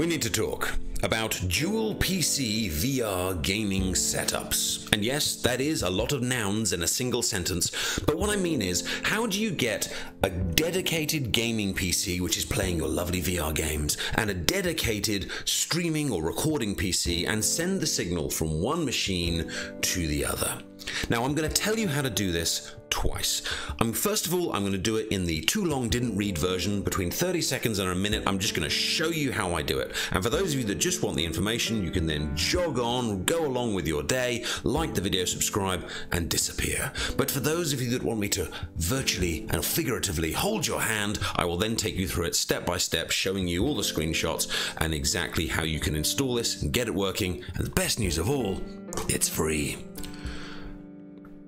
We need to talk about dual PC VR gaming setups. And yes, that is a lot of nouns in a single sentence, but what I mean is, how do you get a dedicated gaming PC which is playing your lovely VR games, and a dedicated streaming or recording PC and send the signal from one machine to the other? Now, I'm going to tell you how to do this twice. Um, first of all, I'm going to do it in the too long didn't read version, between 30 seconds and a minute. I'm just going to show you how I do it. And for those of you that just want the information, you can then jog on, go along with your day, like the video, subscribe, and disappear. But for those of you that want me to virtually and figuratively hold your hand, I will then take you through it step by step, showing you all the screenshots and exactly how you can install this and get it working. And the best news of all, it's free.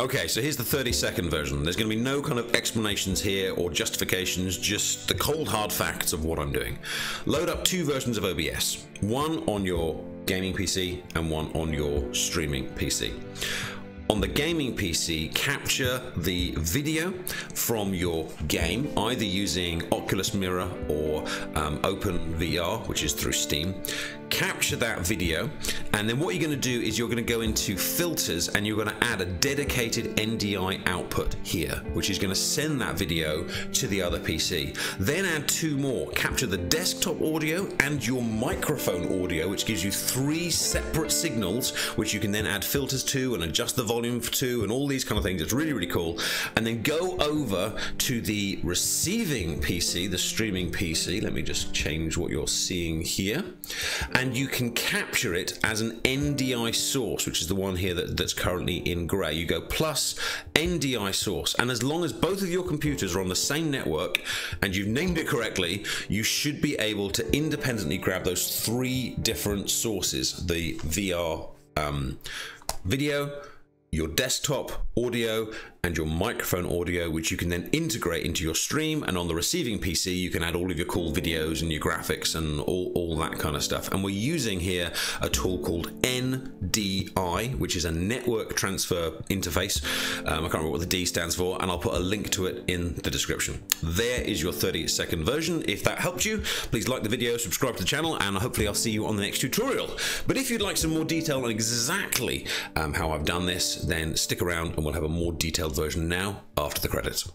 Okay, so here's the 30 second version. There's going to be no kind of explanations here or justifications, just the cold hard facts of what I'm doing. Load up two versions of OBS, one on your gaming PC and one on your streaming PC. On the gaming PC, capture the video from your game, either using Oculus Mirror or um, OpenVR, which is through Steam capture that video and then what you're going to do is you're going to go into filters and you're going to add a dedicated NDI output here which is going to send that video to the other PC then add two more. Capture the desktop audio and your microphone audio which gives you three separate signals which you can then add filters to and adjust the volume to and all these kind of things. It's really really cool. And then go over to the receiving PC the streaming PC let me just change what you're seeing here and you can capture it as an NDI source, which is the one here that, that's currently in grey. You go plus NDI source, and as long as both of your computers are on the same network and you've named it correctly, you should be able to independently grab those three different sources the VR um, video, your desktop audio, and your microphone audio, which you can then integrate into your stream. And on the receiving PC, you can add all of your cool videos and your graphics and all, all that kind of stuff. And we're using here a tool called NDI, which is a network transfer interface. Um, I can't remember what the D stands for, and I'll put a link to it in the description. There is your 30 second version. If that helped you, please like the video, subscribe to the channel, and hopefully I'll see you on the next tutorial. But if you'd like some more detail on exactly um, how I've done this, then stick around and we'll have a more detailed version now after the credits.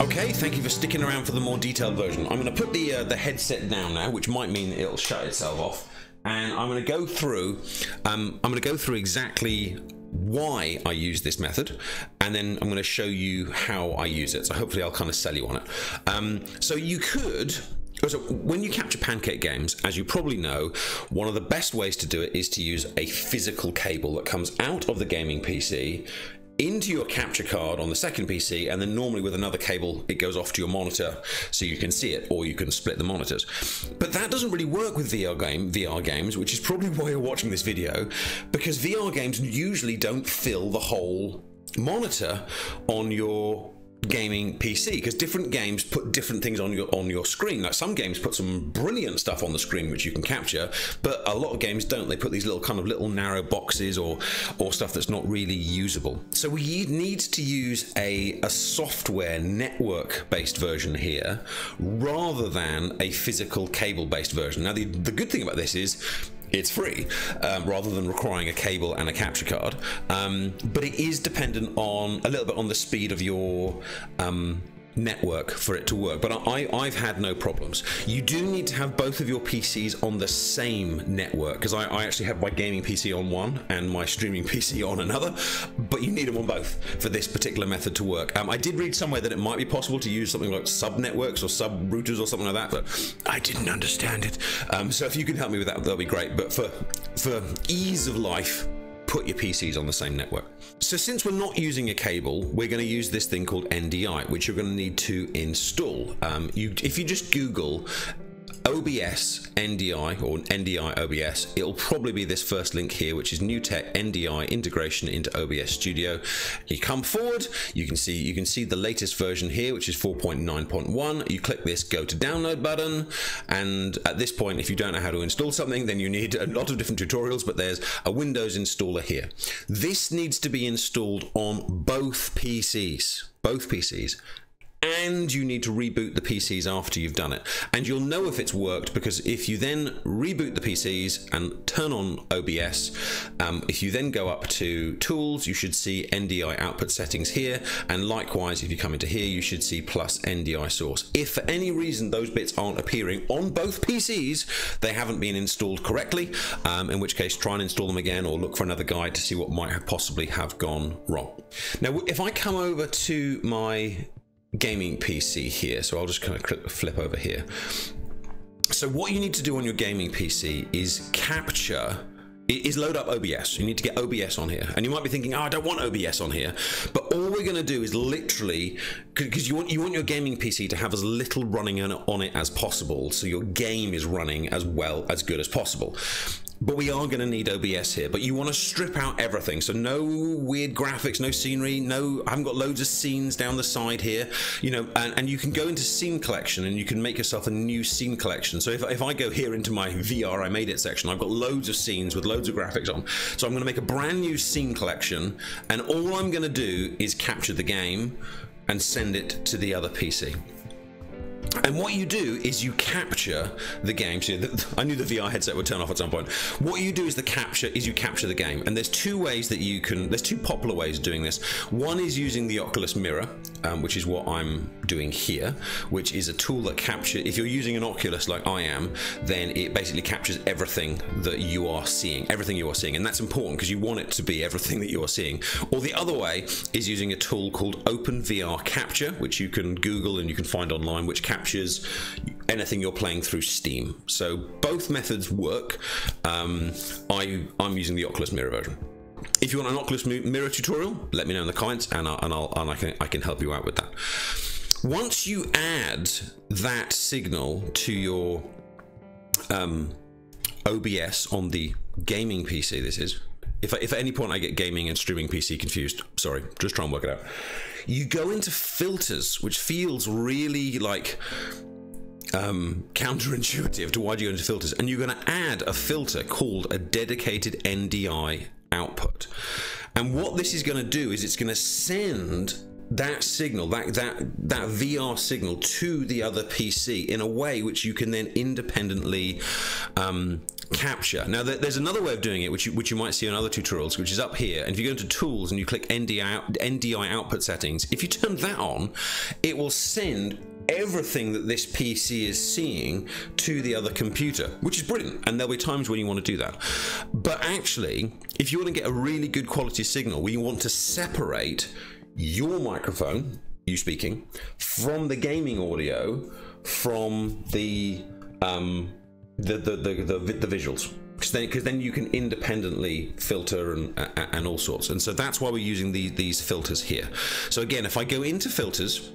Okay, thank you for sticking around for the more detailed version. I'm going to put the uh, the headset down now, which might mean it'll shut itself off, and I'm going to go through. Um, I'm going to go through exactly why I use this method, and then I'm going to show you how I use it. So hopefully I'll kind of sell you on it. Um, so you could so when you capture pancake games, as you probably know, one of the best ways to do it is to use a physical cable that comes out of the gaming PC into your capture card on the second PC, and then normally with another cable, it goes off to your monitor so you can see it, or you can split the monitors. But that doesn't really work with VR game VR games, which is probably why you're watching this video, because VR games usually don't fill the whole monitor on your gaming PC because different games put different things on your on your screen. Like some games put some brilliant stuff on the screen which you can capture, but a lot of games don't. They put these little kind of little narrow boxes or or stuff that's not really usable. So we need to use a, a software network based version here rather than a physical cable based version. Now the, the good thing about this is it's free um, rather than requiring a cable and a capture card. Um, but it is dependent on a little bit on the speed of your um, network for it to work but I, I've had no problems. You do need to have both of your PCs on the same network because I, I actually have my gaming PC on one and my streaming PC on another but you need them on both for this particular method to work. Um, I did read somewhere that it might be possible to use something like sub networks or sub routers or something like that but I didn't understand it. Um, so if you can help me with that that'll be great but for for ease of life put your PCs on the same network. So since we're not using a cable, we're going to use this thing called NDI, which you're going to need to install. Um, you, if you just Google OBS NDI or NDI OBS, it'll probably be this first link here, which is NewTek NDI integration into OBS Studio. You come forward, you can see you can see the latest version here, which is 4.9.1. You click this go to download button, and at this point, if you don't know how to install something, then you need a lot of different tutorials. But there's a Windows installer here. This needs to be installed on both PCs, both PCs and you need to reboot the PCs after you've done it. And you'll know if it's worked because if you then reboot the PCs and turn on OBS, um, if you then go up to Tools, you should see NDI output settings here. And likewise, if you come into here, you should see plus NDI source. If for any reason those bits aren't appearing on both PCs, they haven't been installed correctly, um, in which case try and install them again or look for another guide to see what might have possibly have gone wrong. Now, if I come over to my gaming PC here. So I'll just kind of flip over here. So what you need to do on your gaming PC is capture is load up OBS. You need to get OBS on here. And you might be thinking, oh, I don't want OBS on here. But all we're going to do is literally, because you want, you want your gaming PC to have as little running on it as possible. So your game is running as well, as good as possible but we are going to need OBS here. But you want to strip out everything. So no weird graphics, no scenery, no, I haven't got loads of scenes down the side here, you know, and, and you can go into scene collection and you can make yourself a new scene collection. So if, if I go here into my VR, I made it section, I've got loads of scenes with loads of graphics on. So I'm going to make a brand new scene collection and all I'm going to do is capture the game and send it to the other PC. And what you do is you capture the game. So I knew the VR headset would turn off at some point. What you do is the capture is you capture the game, and there's two ways that you can. There's two popular ways of doing this. One is using the Oculus Mirror, um, which is what I'm doing here, which is a tool that captures. If you're using an Oculus like I am, then it basically captures everything that you are seeing, everything you are seeing, and that's important because you want it to be everything that you are seeing. Or the other way is using a tool called OpenVR Capture, which you can Google and you can find online, which captures anything you're playing through Steam. So both methods work. Um, I, I'm using the Oculus Mirror version. If you want an Oculus Mirror tutorial, let me know in the comments, and, I, and, I'll, and I, can, I can help you out with that. Once you add that signal to your um, OBS on the gaming PC, this is. If, if at any point I get gaming and streaming PC confused, sorry, just try and work it out you go into filters, which feels really like um, counterintuitive to why do you go into filters, and you're going to add a filter called a dedicated NDI output. And what this is going to do is it's going to send that signal, that that that VR signal to the other PC in a way which you can then independently um, capture. Now, there's another way of doing it, which you, which you might see on other tutorials, which is up here. And if you go into Tools and you click NDI, NDI output settings, if you turn that on, it will send everything that this PC is seeing to the other computer, which is brilliant. And there'll be times when you want to do that. But actually, if you want to get a really good quality signal, where you want to separate your microphone, you speaking, from the gaming audio, from the um, the the the, the, the visuals. Because then, then you can independently filter and and all sorts. And so that's why we're using the, these filters here. So again if I go into filters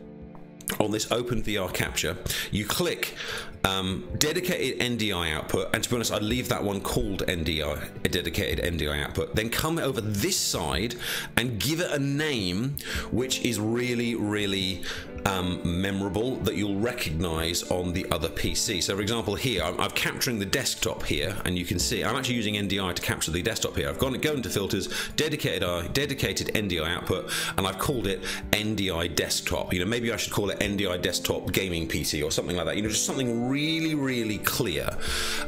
on this open VR capture, you click um, dedicated NDI output, and to be honest, I'd leave that one called NDI, a dedicated NDI output. Then come over this side and give it a name which is really, really um, memorable that you'll recognize on the other PC. So, for example, here I'm, I'm, capturing the desktop here, and you can see I'm actually using NDI to capture the desktop here. I've gone go into filters, dedicated uh, dedicated NDI output, and I've called it NDI desktop. You know, maybe I should call it NDI desktop gaming PC or something like that. You know, just something really, really clear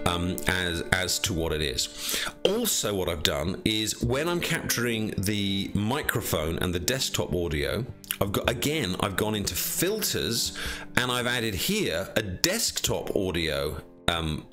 um, as as to what it is. Also, what I've done is when I'm capturing the microphone and the desktop audio, I've got again, I've gone into filters and I've added here a desktop audio um,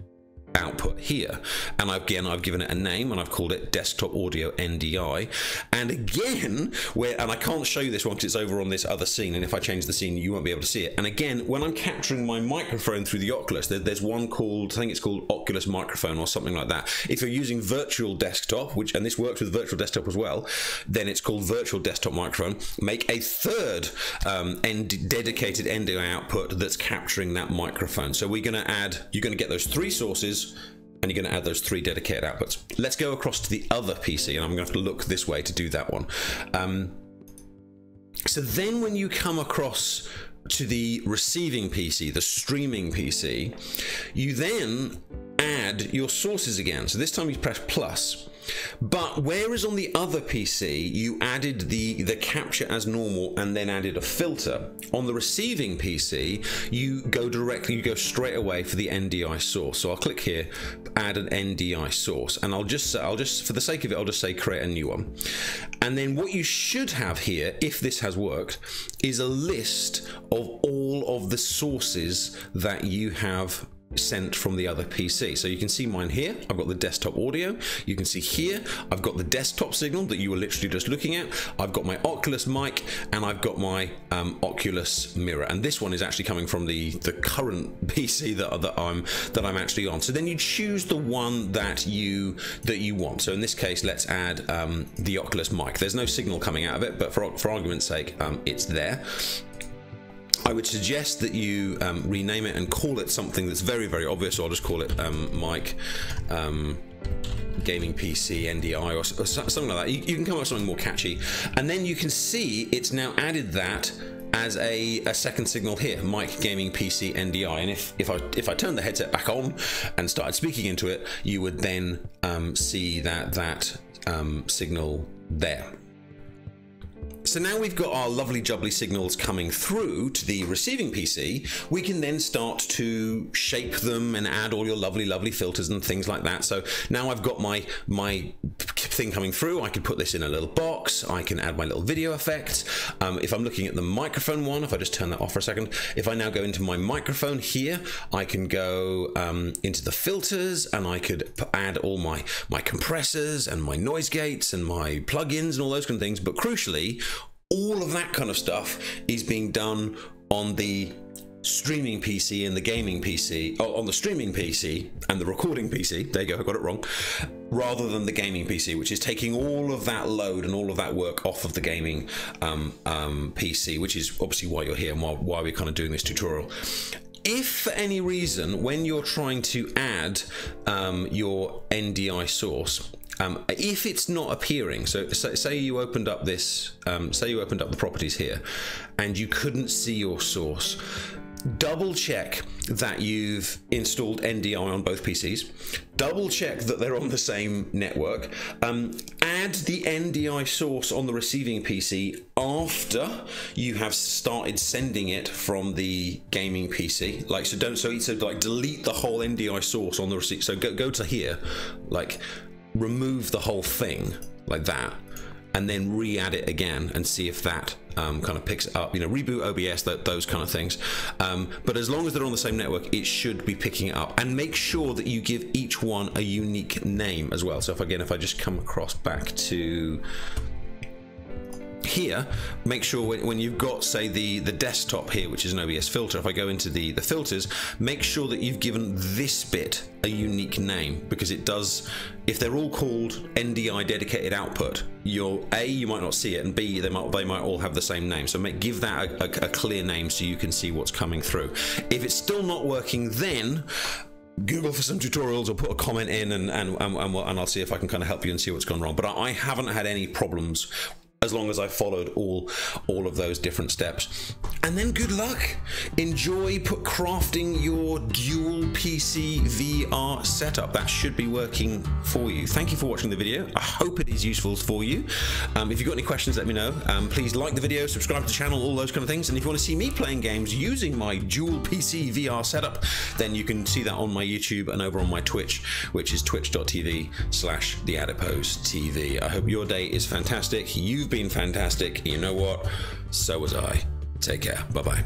output here. And again, I've given it a name and I've called it desktop audio NDI. And again, where and I can't show you this one because it's over on this other scene. And if I change the scene, you won't be able to see it. And again, when I'm capturing my microphone through the Oculus, there's one called I think it's called Oculus microphone or something like that. If you're using virtual desktop, which and this works with virtual desktop as well, then it's called virtual desktop microphone. Make a third um, end, dedicated NDI output that's capturing that microphone. So we're going to add. You're going to get those three sources and you're going to add those three dedicated outputs. Let's go across to the other PC, and I'm going to have to look this way to do that one. Um, so then when you come across to the receiving PC, the streaming PC, you then add your sources again. So this time you press plus but whereas on the other PC you added the, the capture as normal and then added a filter, on the receiving PC you go directly, you go straight away for the NDI source. So I'll click here, add an NDI source, and I'll just, I'll just, for the sake of it, I'll just say create a new one. And then what you should have here, if this has worked, is a list of all of the sources that you have sent from the other PC. So you can see mine here. I've got the desktop audio. You can see here, I've got the desktop signal that you were literally just looking at. I've got my Oculus mic and I've got my um, Oculus mirror. And this one is actually coming from the, the current PC that, that I'm that I'm actually on. So then you choose the one that you that you want. So in this case, let's add um, the Oculus mic. There's no signal coming out of it, but for, for argument's sake, um, it's there. I would suggest that you um, rename it and call it something that's very, very obvious. So I'll just call it um, Mike um, Gaming PC NDI or, or, something like that. You, you, can come up with something more catchy. And then you can see it's now added that as a, a second signal here, Mike Gaming PC NDI. And if, if I if I turn the headset back on and started speaking into it, you would then um, see that that um, signal there. So now we've got our lovely jubbly signals coming through to the receiving PC, we can then start to shape them and add all your lovely, lovely filters and things like that. So now I've got my, my thing coming through, I can put this in a little box, I can add my little video effects. Um, if I'm looking at the microphone one, if I just turn that off for a second, if I now go into my microphone here, I can go um, into the filters and I could add all my, my compressors and my noise gates and my plugins and all those kind of things. But crucially, all of that kind of stuff is being done on the streaming PC and the gaming PC, oh, on the streaming PC and the recording PC, there you go, I got it wrong, rather than the gaming PC, which is taking all of that load and all of that work off of the gaming um, um, PC, which is obviously why you're here and why, why we're kind of doing this tutorial. If for any reason when you're trying to add um, your NDI source um, if it's not appearing, so, so, say you opened up this, um, say you opened up the properties here, and you couldn't see your source, double check that you've installed NDI on both PCs, double check that they're on the same network, um, add the NDI source on the receiving PC after you have started sending it from the gaming PC. Like, so don't, so, so like delete the whole NDI source on the receipt. So go, go to here, like remove the whole thing like that and then re-add it again and see if that um, kind of picks up. You know, reboot OBS, those kind of things. Um, but as long as they're on the same network, it should be picking it up. And make sure that you give each one a unique name as well. So if again, if I just come across back to here make sure when, when, you've got say the the desktop here which is an OBS filter if I go into the the filters make sure that you've given this bit a unique name because it does if they're all called NDI dedicated output you're a you might not see it and b they might they might all have the same name so make give that a, a, a clear name so you can see what's coming through if it's still not working then Google for some tutorials or put a comment in and, and, and, and, I'll see if I can kind of help you and see what's gone wrong. But I haven't had any problems as long as I followed all all of those different steps. And then good luck. Enjoy put crafting your dual PC VR setup. That should be working for you. Thank you for watching the video. I hope it is useful for you. Um, if you've got any questions, let me know. Um, please like the video, subscribe to the channel, all those kind of things. And if you want to see me playing games using my dual PC VR setup, then you can see that on my YouTube and over on my Twitch, which is twitch.tv slash the adipose TV. I hope your day is fantastic. You've been fantastic. You know what? So was I. Take care. Bye bye.